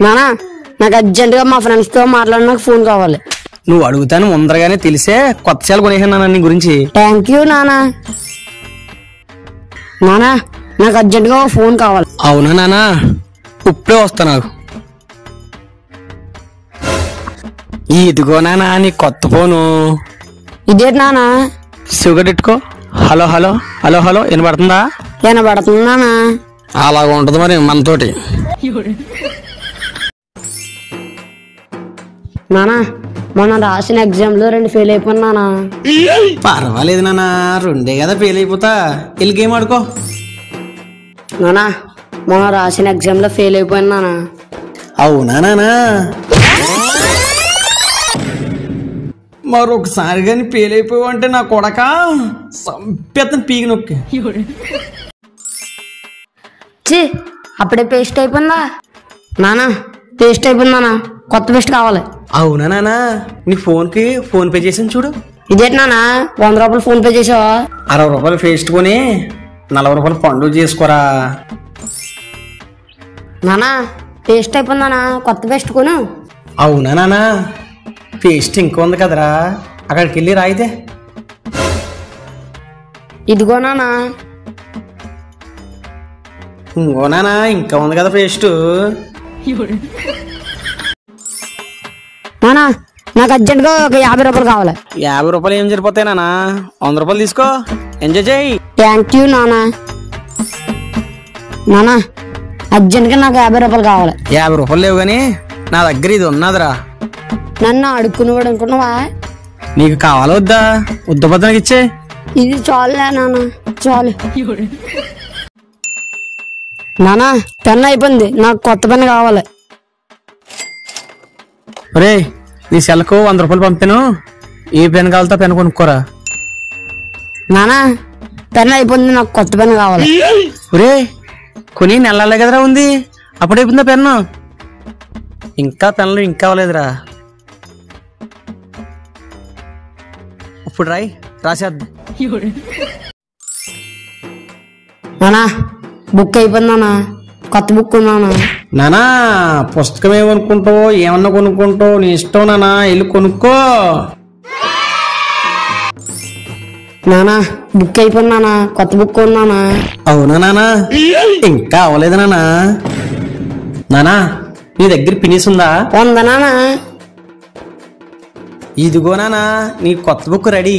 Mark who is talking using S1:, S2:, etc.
S1: నానా నాకు అర్జెంటుగా మా ఫ్రెండ్స్తో మాట్లాడడానికి ఫోన్ కావాలి.
S2: నువ్వు అడుగుతాను ముందరగానే తెలిసే కొత్త చాలు కొనేసాను నీ గురించి.
S1: థ్యాంక్ యూ నానా. నానా నాకు అర్జెంటుగా ఫోన్ కావాలి.
S2: అవునా నానా? ఇప్పుడే వస్తా నాకు. ఇదిగో నానా నీ కొత్త ఫోను.
S1: ఇదేంటి నానా?
S2: సిగరెట్టుకో హలో హలో హలో హలో వినపడుతుందా
S1: వినబడుతుంది నానా?
S2: అలాగ ఉంటుంది మరి మనతోటి.
S1: నానా మొన్న రాసిన ఎగ్జామ్లో రెండు ఫెయిల్ అయిపోయినా
S2: పర్వాలేదు నానా రెండే కదా ఫెయిల్ అయిపోతా. వెళ్ళి గేమ్ ఆడుకో.
S1: నానా మొన్న రాసిన ఎగ్జామ్లో ఫెయిల్ అయిపోయినా నానా.
S2: అవునా నానా? మరొకసారి కానీ ఫెయిల్ అయిపోయావు అంటే నా కొడక? సంపెత్తని పీకి నొక్కి.
S1: ఛీ అప్పుడే పేస్ట్ అయిపోయిందా? నానా పేస్ట్ అయిపోయింది నానా. కొత్త పేస్ట్ కావాలి.
S2: అవునా నానా? నీ ఫోన్కి ఫోన్ పే చేసాను చూడు.
S1: ఇదేంటి నానా? వంద రూపాయలు ఫోన్ పే చేసావా?
S2: అరవై రూపాయలు పేస్ట్ కొని నలభై రూపాయలు పండు చేసుకోరా.
S1: నానా పేస్ట్ అయిపోయింది నానా. కొత్త పేస్ట్ కొను.
S2: అవునా నానా? పేస్ట్ ఇంకా ఉంది కదరా. అక్కడికి వెళ్ళి రాయితే.
S1: ఇదిగో నానా.
S2: ఇంకో నానా ఇంకా ఉంది కదా పేస్ట్.
S1: నానా నాకు అర్జెంటుగా ఒక యాభై రూపాయలు కావాలి.
S2: యాభై రూపాయలు ఏం సరిపోతాయి నానా? వంద రూపాయలు తీసుకో. ఎంజాయ్ చేయి.
S1: థ్యాంక్ యూ నానా. నానా అర్జెంట్గా నాకు యాభై రూపాయలు కావాలి.
S2: యాభై రూపాయలు లేవు కానీ నా దగ్గర ఇది ఉన్నదిరా.
S1: నన్ను అడుక్కునేవాడు అనుకున్నావా?
S2: నీకు కావాలా వద్దా? వద్ద నాకు ఇచ్చే.
S1: ఇది చాలులే నాన్న చాలు. నానా పెన్ అయిపోయింది. నాకు కొత్త పెన్ కావాలి.
S2: ఒరే నీ సెలకు వంద రూపాయలు పంపాను ఏ పెన్ కావాలతో పెన్ కొనుక్కోరా.
S1: నానా పెన్ అయిపోయింది నాకు కొత్త పెన్ కావాలి.
S2: ఒరే కొని నెలలే కదరా ఉంది. అప్పుడైపోయిందా పెన్ను? ఇంకా పెన్లు ఇంకా అవ్వలేదురా. ఇప్పుడు రాయి రాసేద్దాం.
S1: నానా బుక్ అయిపోయింది నానా. కొత్త బుక్ ఉన్నానా
S2: నానా పుస్తకం ఏమనుకుంటావో ఏమన్నా కొనుక్కుంటావు నీ ఇష్టం నానా వెళ్ళి కొనుక్కో.
S1: నానా బుక్ అయిపోయింది నానా కొత్త బుక్ ఉన్నానా
S2: అవునా నానా? ఇంకా అవ్వలేదు నానా. నానా నీ దగ్గర పినిస్ ఉందా
S1: వంద నానా?
S2: ఇదిగో నానా నీ కొత్త బుక్ రెడీ